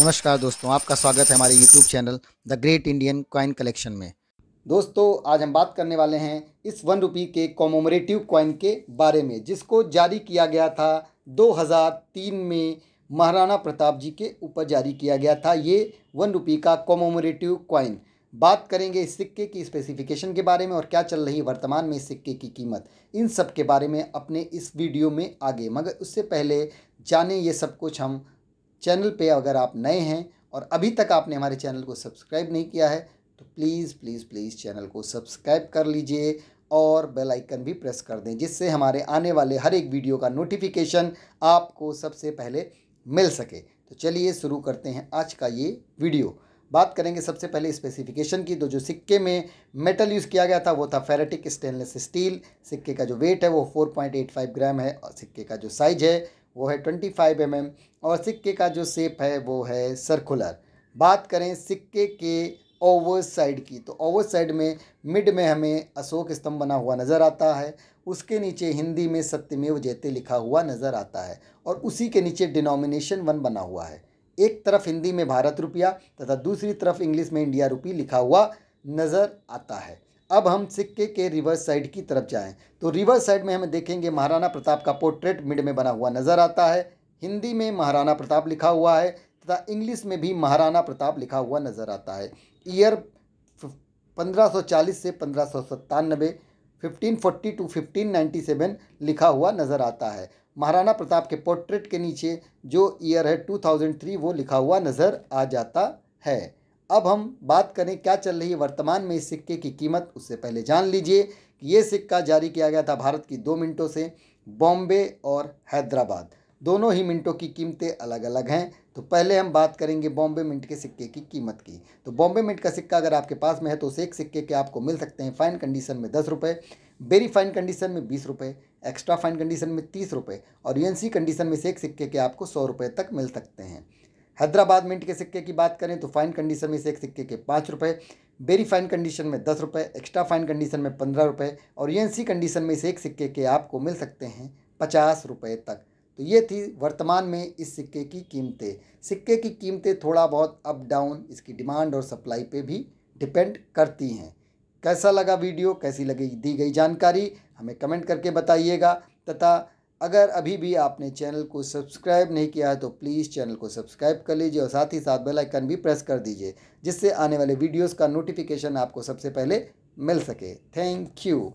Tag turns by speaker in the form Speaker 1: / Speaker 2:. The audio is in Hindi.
Speaker 1: नमस्कार दोस्तों, आपका स्वागत है हमारे YouTube channel the great Indian coin collection में। दोस्तों, आज हम बात करने वाले हैं इस वन रुपी के कॉमोमरेटिव कॉइन के बारे में, जिसको जारी किया गया था 2003 में महाराणा प्रताप जी के ऊपर जारी किया गया था ये वन रुपी का कॉमोमरेटिव कॉइन बात करेंगे इस सिक्के की स्पेसिफिकेशन के बारे में और क्या चल रही है वर्तमान में इस सिक्के की कीमत। इन सब के बारे में अपने इस वीडियो में आगे, मगर उससे पहले जाने ये सब कुछ हम चैनल पे अगर आप नए हैं और अभी तक आपने हमारे चैनल को सब्सक्राइब नहीं किया है तो प्लीज़ प्लीज़ प्लीज़ चैनल को सब्सक्राइब कर लीजिए और बेल आइकन भी प्रेस कर दें, जिससे हमारे आने वाले हर एक वीडियो का नोटिफिकेशन आपको सबसे पहले मिल सके। तो चलिए शुरू करते हैं आज का ये वीडियो। बात करेंगे सबसे पहले स्पेसिफिकेशन की तो जो सिक्के में मेटल यूज़ किया गया था, वो था फेरेटिक स्टेनलेस स्टील सिक्के का जो वेट है, वो 4.85 ग्राम है और सिक्के का जो साइज़ है वो है ट्वेंटी फाइव एम एम और सिक्के का जो सेप है, वो है सर्कुलर बात करें सिक्के के ओवर साइड की तो ओवर साइड में मिड में हमें अशोक स्तंभ बना हुआ नज़र आता है। उसके नीचे हिंदी में सत्यमेव जयते लिखा हुआ नज़र आता है और उसी के नीचे डिनोमिनेशन वन बना हुआ है। एक तरफ़ हिंदी में भारत रुपया तथा दूसरी तरफ़ इंग्लिश में इंडिया रुपी लिखा हुआ नज़र आता है। अब हम सिक्के के रिवर्स साइड की तरफ़ जाएँ। तो रिवर्स साइड में हमें देखेंगे महाराणा प्रताप का पोर्ट्रेट मिड में बना हुआ नज़र आता है। हिंदी में महाराणा प्रताप लिखा हुआ है तथा इंग्लिश में भी महाराणा प्रताप लिखा हुआ नज़र आता है। ईयर 1540 से पंद्रह सौ सत्तानबे fifteen forty two fifteen ninety seven लिखा हुआ नज़र आता है। महाराणा प्रताप के पोर्ट्रेट के नीचे जो ईयर है 2003 वो लिखा हुआ नज़र आ जाता है। अब हम बात करें क्या चल रही है वर्तमान में इस सिक्के की कीमत, उससे पहले जान लीजिए कि ये सिक्का जारी किया गया था भारत की दो मिनटों से, बॉम्बे और हैदराबाद। दोनों ही मिनटों की कीमतें अलग अलग हैं। तो पहले हम बात करेंगे बॉम्बे मिंट के सिक्के की कीमत की। तो बॉम्बे मिंट का सिक्का अगर आपके पास में है तो उस एक सिक्के के आपको मिल सकते हैं फाइन कंडीशन में दस रुपये वेरी फाइन कंडीशन में बीस रुपये एक्स्ट्रा फाइन कंडीशन में तीस रुपये और यूएनसी कंडीशन में से एक सिक्के के आपको सौ रुपये तक मिल सकते हैं। हैदराबाद मिंट के सिक्के की बात करें तो फाइन कंडीशन में से एक सिक्के के पाँच रुपये वेरी फाइन कंडीशन में दस रुपये एक्स्ट्रा फाइन कंडीशन में पंद्रह रुपये और यूएनसी कंडीशन में से एक सिक्के के आपको मिल सकते हैं पचास रुपये तक। तो ये थी वर्तमान में इस सिक्के की कीमतें। सिक्के की कीमतें थोड़ा बहुत अप डाउन इसकी डिमांड और सप्लाई पे भी डिपेंड करती हैं। कैसा लगा वीडियो कैसी लगी? दी गई जानकारी हमें कमेंट करके बताइएगा। तथा अगर अभी भी आपने चैनल को सब्सक्राइब नहीं किया है तो प्लीज़ चैनल को सब्सक्राइब कर लीजिए और साथ ही साथ बेल आइकन भी प्रेस कर दीजिए, जिससे आने वाले वीडियोस का नोटिफिकेशन आपको सबसे पहले मिल सके। Thank you.